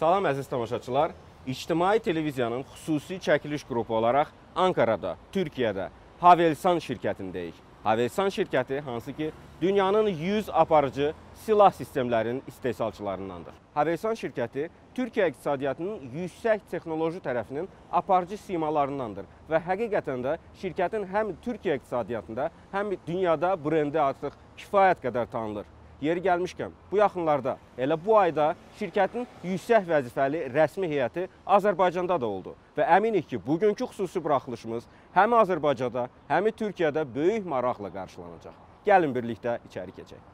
Salam əziz tamaşaçılar. İctimai televiziyanın xüsusi çəkiliş qrupu olaraq Ankarada, Türkiyədə Havelsan şirkətindəyik. Havelsan şirkəti hansı ki dünyanın 100 aparıcı silah sistemlərinin istehsalçılarındandır. Havelsan şirkəti Türkiyə iqtisadiyyatının yüksək texnoloji tərəfinin aparıcı simalarındandır və həqiqətən də şirkətin həm Türkiyə iqtisadiyyatında, həm dünyada brendi artıq kifayət qədər tanınır. Yeri gəlmişkən, bu yaxınlarda, elə bu ayda şirkətin yüksək vəzifəli rəsmi heyəti Azərbaycanda da oldu və əminik ki, bugünkü xüsusi buraxılışımız həm Azərbaycanda, həm Türkiyədə böyük maraqla qarşılanacaq. Gəlin birlikdə içəri keçək.